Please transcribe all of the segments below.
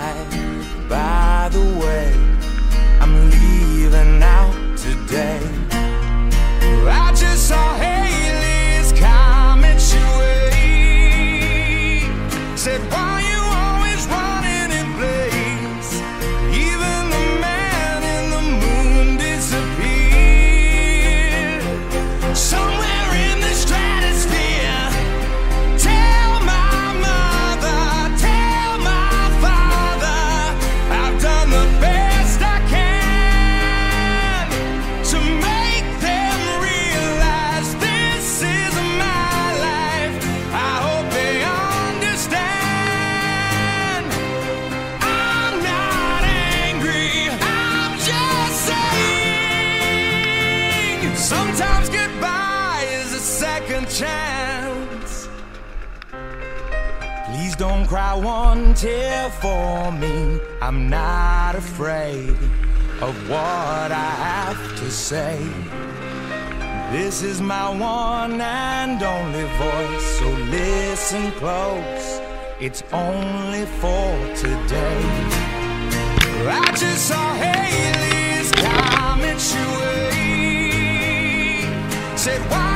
cold. By the way, I'm leaving out today. Cry one tear for me. I'm not afraid of what I have to say. This is my one and only voice, so listen close. It's only for today. I just saw Halley's Comet way. Said, why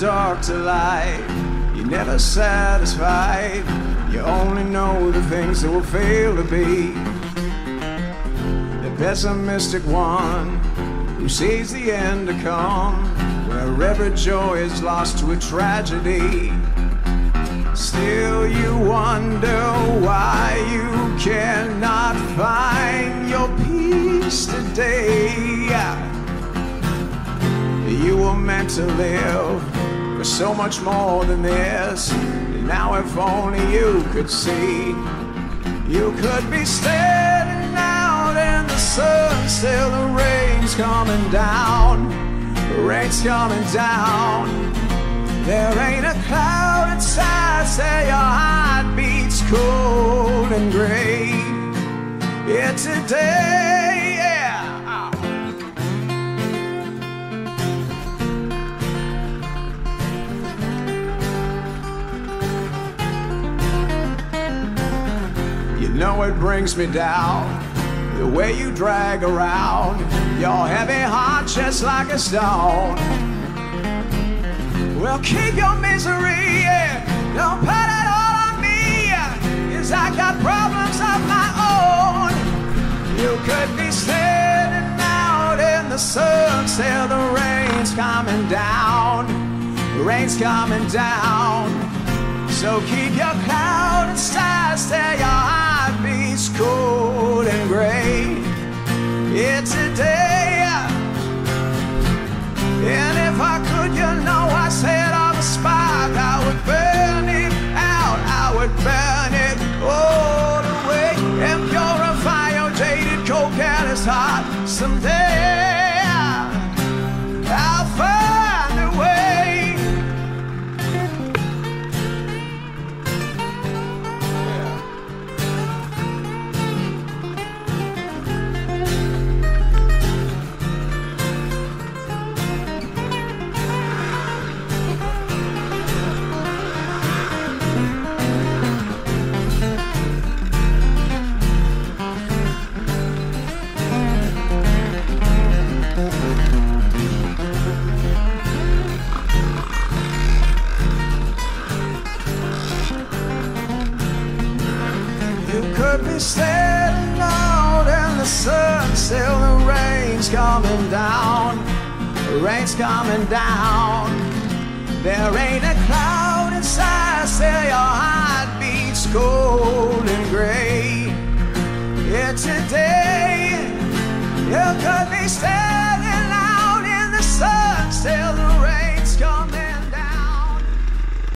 dark to light. You're never satisfied. You only know the things that will fail to be. The pessimistic one who sees the end to come, where every joy is lost to a tragedy. Still, you wonder why you cannot find your peace today. You were meant to live for so much more than this. Now, if only you could see, you could be standing out in the sun. Still, the rain's coming down. The rain's coming down. There ain't a cloud inside. Say your heart beats cold and gray. Yeah, today, yeah. No, it brings me down. The way you drag around your heavy heart just like a stone. Well, keep your misery, yeah. don't put it all on me. Cause I got problems of my own. You could be standing out in the sun, till the rain's coming down. The rain's coming down. So keep your clouds. coming down, rain's coming down. There ain't a cloud inside, still your heartbeat's cold and gray. Yeah, today you could be standing out in the sun, still the rain's coming.